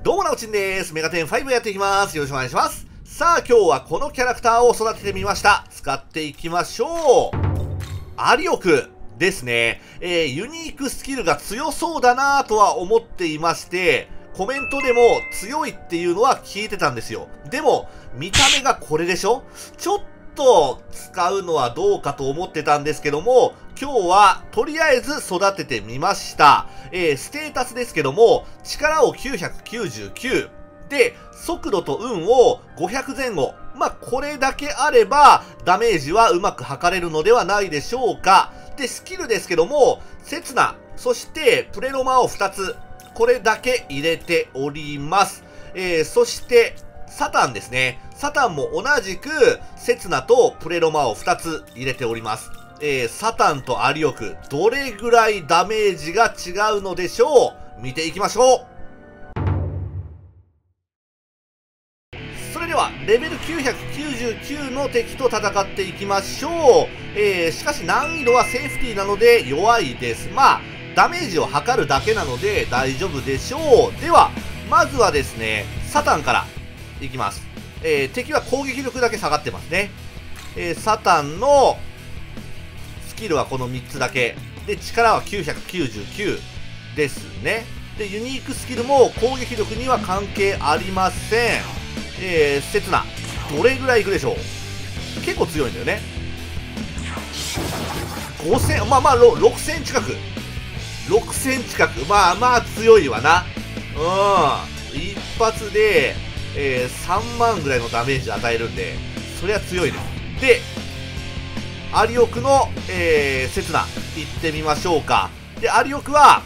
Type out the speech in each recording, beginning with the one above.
どうもなおちんです。メガテン5やっていきます。よろしくお願いします。さあ、今日はこのキャラクターを育ててみました。使っていきましょう。アリオクですね。えー、ユニークスキルが強そうだなとは思っていまして、コメントでも強いっていうのは聞いてたんですよ。でも、見た目がこれでしょ？ちょっと使うのはどうかと思ってたんですけども、今日はとりあえず育ててみました。えー、ステータスですけども、力を999。で、速度と運を500前後。まあ、これだけあれば、ダメージはうまく測れるのではないでしょうか。で、スキルですけども、刹那、そしてプレロマを2つ。これだけ入れております。えー、そして、サタンですね。サタンも同じく、刹那とプレロマを2つ入れております。えー、サタンとアリオク、どれぐらいダメージが違うのでしょう？見ていきましょうそれでは、レベル999の敵と戦っていきましょう。えー、しかし難易度はセーフティーなので弱いです。まあ、ダメージを測るだけなので大丈夫でしょう。では、まずはですね、サタンからいきます。えー、敵は攻撃力だけ下がってますね。えー、サタンのキルはこの3つだけ。で、力は999ですね。で、ユニークスキルも攻撃力には関係ありません。えー、刹那。どれぐらいいくでしょう？結構強いんだよね。5000、まあまあ、6000近く。6000近く。まあまあ強いわな。うん。一発で、えー、3万ぐらいのダメージ与えるんで、そりゃ強いです。で、アリオクの、えー、刹那、いってみましょうか。で、アリオクは、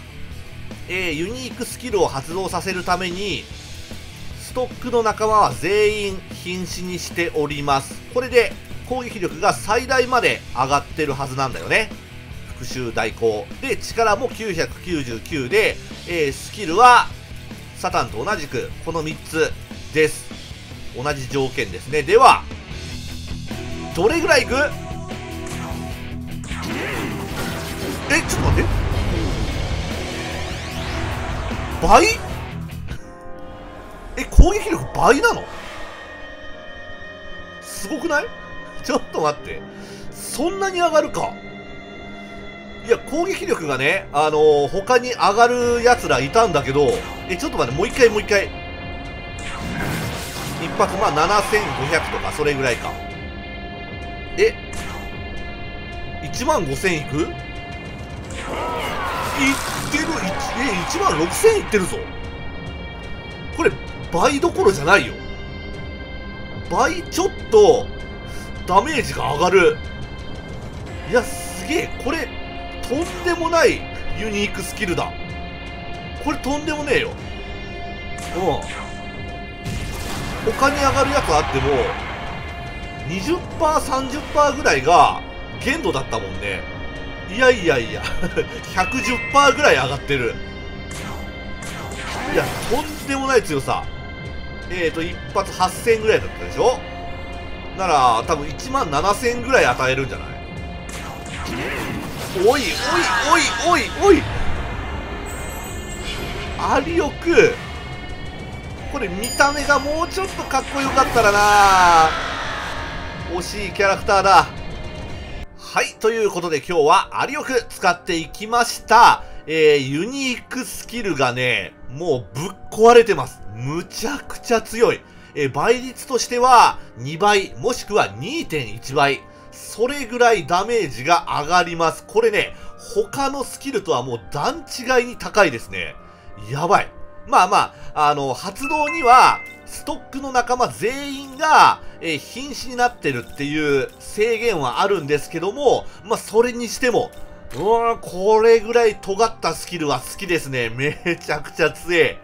えー、ユニークスキルを発動させるために、ストックの仲間は全員瀕死にしております。これで攻撃力が最大まで上がってるはずなんだよね。復讐代行。で、力も999で、えー、スキルは、サタンと同じく、この3つです。同じ条件ですね。では、どれぐらいいく？ちょっと待って。倍？え攻撃力倍なの？すごくない？ちょっと待って。そんなに上がるか。いや攻撃力がねあのー、他に上がるやつらいたんだけどえちょっと待ってもう一回もう一回。一発まあ7500とかそれぐらいか。え？1万5000いく？ってるえ1万6000いってるぞ。これ倍どころじゃないよ。倍ちょっとダメージが上がる。いやすげえ。これとんでもないユニークスキルだ。これとんでもねえよ。うん他に上がるやつあっても 20%30% ぐらいが限度だったもんね。いやいやいや110%ぐらい上がってる。いやとんでもない強さ。えーと一発8000ぐらいだったでしょ？なら多分1万7000ぐらい与えるんじゃない？おいおいおいおいおい！アリオクこれ見た目がもうちょっとかっこよかったらな。惜しいキャラクターだ。はい。ということで今日はアリオク使っていきました。えー、ユニークスキルがね、もうぶっ壊れてます。むちゃくちゃ強い。えー、倍率としては2倍、もしくは2.1倍。それぐらいダメージが上がります。これね、他のスキルとはもう段違いに高いですね。やばい。まあまあ、あの、発動には、ストックの仲間全員が、えー、瀕死になってるっていう制限はあるんですけども、まあ、それにしても、うわこれぐらい尖ったスキルは好きですね。めちゃくちゃ強い。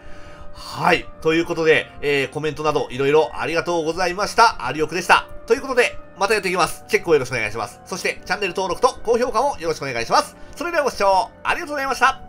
はい。ということで、えー、コメントなどいろいろありがとうございました。アリオクでした。ということで、またやっていきます。チェックをよろしくお願いします。そして、チャンネル登録と高評価もよろしくお願いします。それではご視聴ありがとうございました。